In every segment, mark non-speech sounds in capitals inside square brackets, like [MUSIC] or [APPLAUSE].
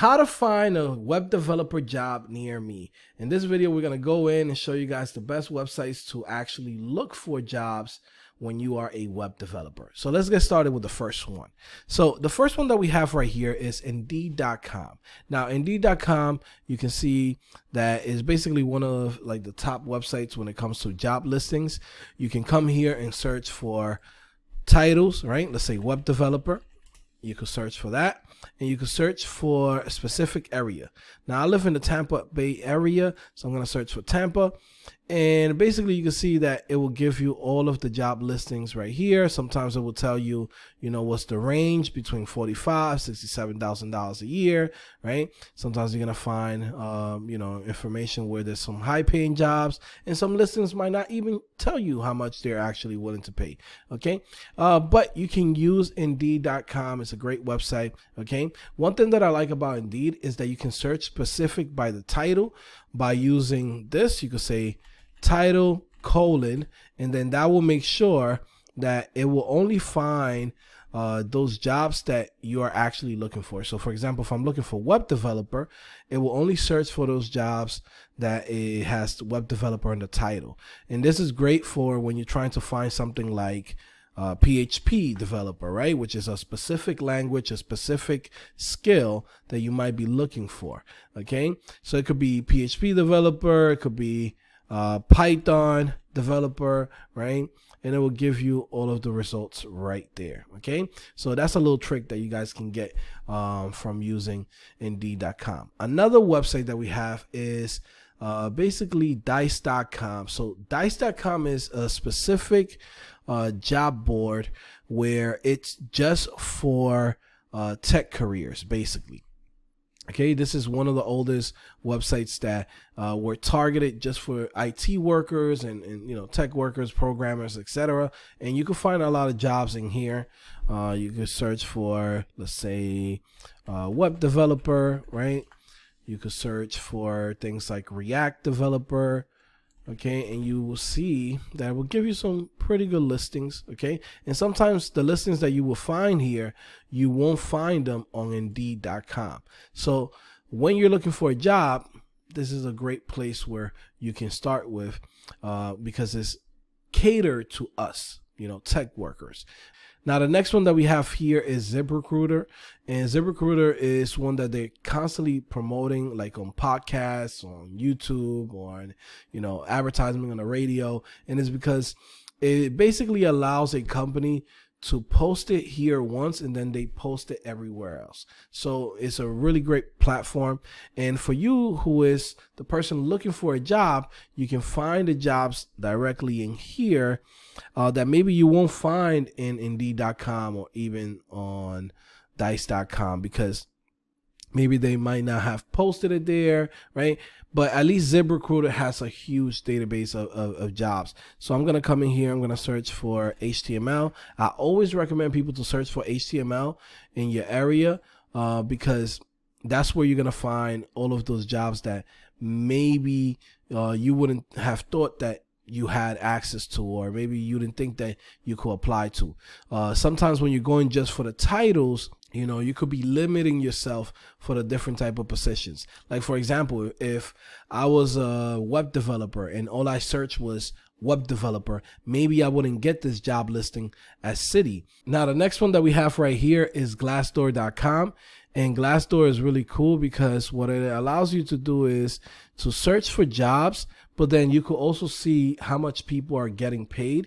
how to find a web developer job near me. In this video, we're going to go in and show you guys the best websites to actually look for jobs when you are a web developer. So let's get started with the first one. So the first one that we have right here is indeed.com. Now indeed.com, you can see that is basically one of like the top websites when it comes to job listings. You can come here and search for titles, right? Let's say web developer. You can search for that and you can search for a specific area. Now I live in the Tampa Bay area, so I'm going to search for Tampa and basically you can see that it will give you all of the job listings right here. Sometimes it will tell you you know what's the range between 45 67 thousand dollars a year right? Sometimes you're gonna find um, you know information where there's some high paying jobs and some listings might not even tell you how much they're actually willing to pay okay? Uh, but you can use indeed.com it's a great website okay one thing that i like about indeed is that you can search specific by the title by using this you could say title colon and then that will make sure that it will only find uh, those jobs that you are actually looking for. So, for example, if I'm looking for web developer, it will only search for those jobs that it has web developer in the title. And this is great for when you're trying to find something like uh, PHP developer, right? Which is a specific language, a specific skill that you might be looking for. Okay, so it could be PHP developer, it could be uh, Python developer, right? And it will give you all of the results right there. Okay, so that's a little trick that you guys can get um, from using Indeed.com. Another website that we have is uh, basically Dice.com. So Dice.com is a specific uh, job board where it's just for uh, tech careers, basically. Okay, this is one of the oldest websites that uh, were targeted just for IT workers and, and you know tech workers, programmers, etc. And you can find a lot of jobs in here. Uh, you can search for, let's say, uh, web developer, right? You could search for things like React developer, okay and you will see that will give you some pretty good listings okay? And sometimes the listings that you will find here you won't find them on indeed.com so when you're looking for a job this is a great place where you can start with uh, because it's catered to us you know tech workers now, the next one that we have here is ZipRecruiter. And ZipRecruiter is one that they're constantly promoting, like on podcasts, on YouTube, or, you know, advertising on the radio. And it's because it basically allows a company to post it here once and then they post it everywhere else. So it's a really great platform. And for you who is the person looking for a job, you can find the jobs directly in here uh, that maybe you won't find in Indeed.com or even on Dice.com because maybe they might not have posted it there, right? But at least ZipRecruiter has a huge database of, of, of, jobs. So I'm gonna come in here, I'm gonna search for HTML. I always recommend people to search for HTML in your area uh, because that's where you're gonna find all of those jobs that maybe uh, you wouldn't have thought that you had access to or maybe you didn't think that you could apply to. Uh, sometimes when you're going just for the titles, you know you could be limiting yourself for the different type of positions like for example if i was a web developer and all i searched was web developer maybe i wouldn't get this job listing as city now the next one that we have right here is glassdoor.com and glassdoor is really cool because what it allows you to do is to search for jobs but then you could also see how much people are getting paid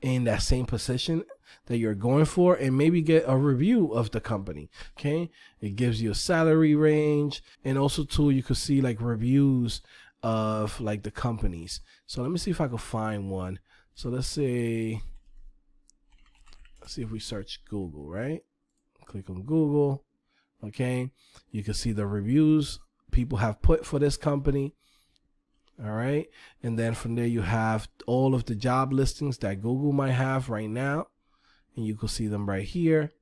in that same position that you're going for and maybe get a review of the company. Okay. It gives you a salary range and also too, you could see like reviews of like the companies. So let me see if I can find one. So let's say, let's see if we search Google, right? Click on Google. Okay. You can see the reviews people have put for this company. All right. And then from there, you have all of the job listings that Google might have right now and you can see them right here.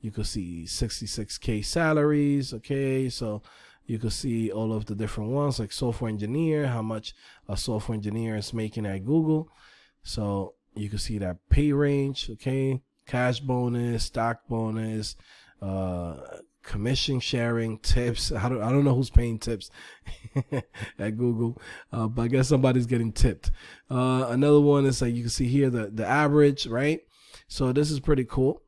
You can see 66k salaries. Okay, so you can see all of the different ones like software engineer, how much a software engineer is making at Google. So you can see that pay range. Okay, cash bonus, stock bonus, uh, commission sharing, [LAUGHS] tips. I don't I don't know who's paying tips [LAUGHS] at Google, uh, but I guess somebody's getting tipped. Uh, another one is like you can see here the the average, right? So this is pretty cool.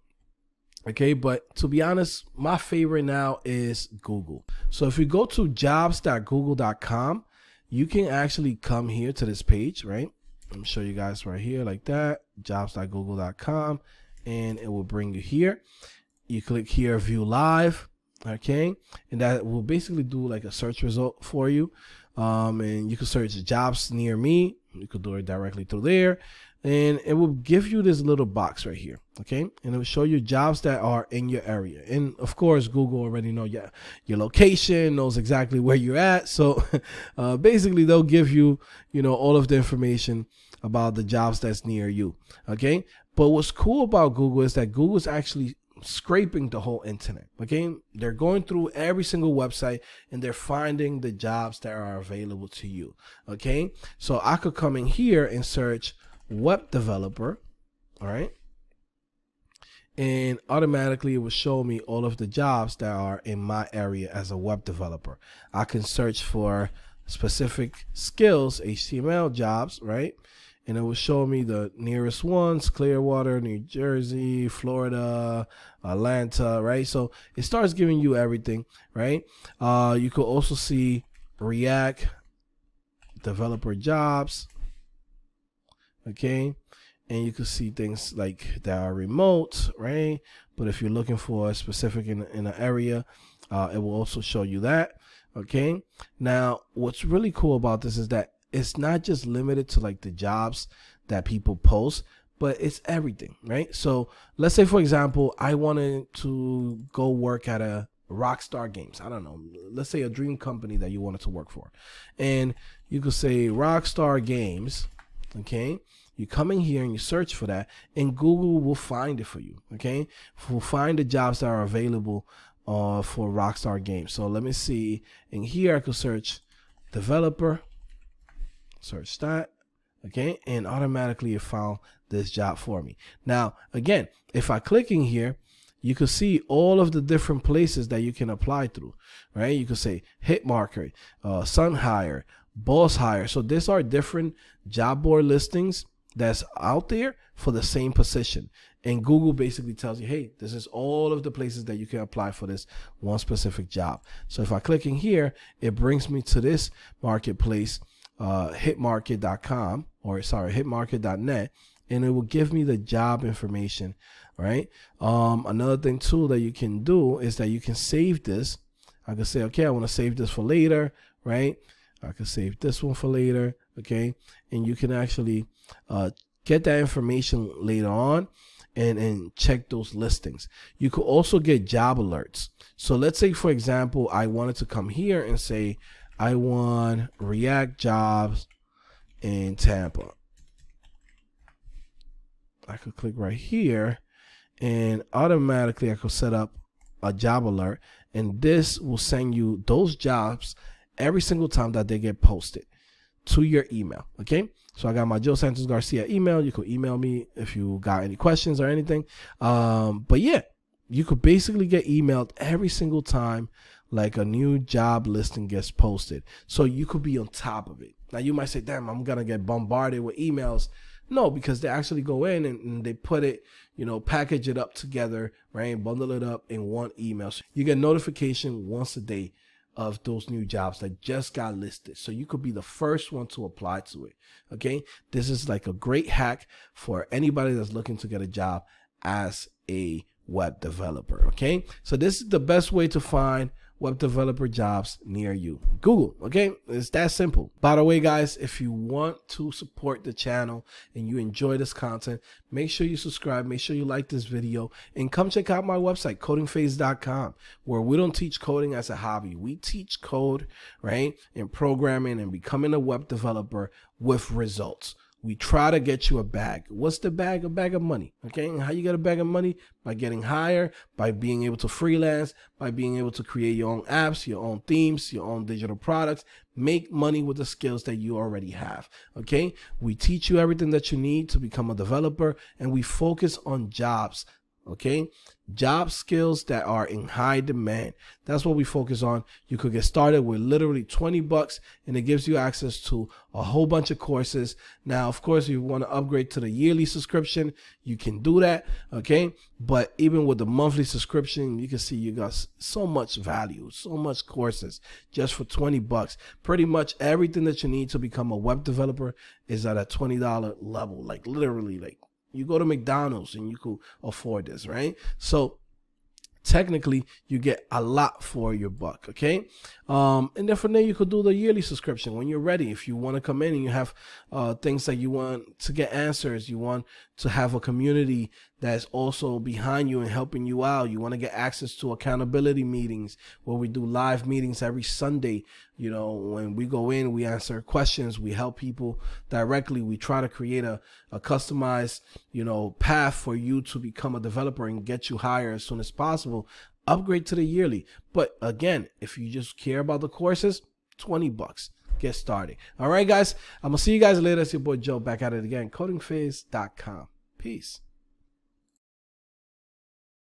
Okay, but to be honest, my favorite now is Google. So if you go to jobs.google.com, you can actually come here to this page, right? Me show you guys right here like that, jobs.google.com, and it will bring you here. You click here, view live, okay? And that will basically do like a search result for you. Um, and you can search jobs near me. You could do it directly through there. And it will give you this little box right here okay? And it will show you jobs that are in your area. And of course google already know your, your location knows exactly where you're at. So [LAUGHS] uh, basically they'll give you you know all of the information about the jobs that's near you okay? But what's cool about google is that google's actually scraping the whole internet okay they're going through every single website and they're finding the jobs that are available to you okay so i could come in here and search web developer, all right? And automatically it will show me all of the jobs that are in my area as a web developer. I can search for specific skills, HTML jobs, right? And it will show me the nearest ones, Clearwater, New Jersey, Florida, Atlanta, right? So it starts giving you everything, right? Uh, you could also see React developer jobs, okay and you could see things like that are remote right but if you're looking for a specific in, in an area uh, it will also show you that okay now what's really cool about this is that it's not just limited to like the jobs that people post but it's everything right? So let's say for example i wanted to go work at a rockstar games. I don't know. Let's say a dream company that you wanted to work for. And you could say rockstar games okay? You come in here and you search for that and google will find it for you okay? Will find the jobs that are available uh, for rockstar games. So let me see. In here i could search developer search that okay? And automatically it found this job for me. Now again if i click in here you can see all of the different places that you can apply through right? You could say Hitmarket uh, sun hire boss hire. So these are different job board listings that's out there for the same position. And google basically tells you hey this is all of the places that you can apply for this one specific job. So if i click in here it brings me to this marketplace uh, hitmarket.com or sorry hitmarket.net and it will give me the job information right um, another thing too that you can do is that you can save this i can say okay i want to save this for later right I can save this one for later, okay? And you can actually uh, get that information later on and, and check those listings. You could also get job alerts. So let's say, for example, I wanted to come here and say, I want React jobs in Tampa. I could click right here and automatically I could set up a job alert and this will send you those jobs every single time that they get posted to your email. Okay. So I got my Joe Santos Garcia email. You could email me if you got any questions or anything. Um, but yeah, you could basically get emailed every single time like a new job listing gets posted. So you could be on top of it. Now you might say, damn, I'm gonna get bombarded with emails. No, because they actually go in and, and, they put it, you know, package it up together, right? Bundle it up in one email. So you get notification once a day of those new jobs that just got listed. So you could be the first one to apply to it. Okay. This is like a great hack for anybody that's looking to get a job as a web developer. Okay. So this is the best way to find web developer jobs near you. Google, okay? It's that simple. By the way, guys, if you want to support the channel and you enjoy this content, make sure you subscribe, make sure you like this video, and come check out my website, codingphase.com, where we don't teach coding as a hobby. We teach code, right, and programming and becoming a web developer with results. We try to get you a bag. What's the bag? A bag of money. Okay. And how you get a bag of money? By getting higher, by being able to freelance, by being able to create your own apps, your own themes, your own digital products. Make money with the skills that you already have. Okay. We teach you everything that you need to become a developer and we focus on jobs. Okay. Job skills that are in high demand. That's what we focus on. You could get started with literally 20 bucks and it gives you access to a whole bunch of courses. Now, of course, if you want to upgrade to the yearly subscription, you can do that. Okay. But even with the monthly subscription, you can see you got so much value, so much courses just for 20 bucks. Pretty much everything that you need to become a web developer is at a $20 level, like literally like you go to McDonald's and you could afford this, right? So technically you get a lot for your buck okay um, and then from there you could do the yearly subscription when you're ready if you want to come in and you have uh, things that you want to get answers you want to have a community that's also behind you and helping you out you want to get access to accountability meetings where we do live meetings every sunday you know when we go in we answer questions we help people directly we try to create a, a customized you know path for you to become a developer and get you higher as soon as possible upgrade to the yearly. But again, if you just care about the courses, 20 bucks. Get started. All right, guys. I'm going to see you guys later. It's your boy Joe back at it again. Codingphase.com. Peace.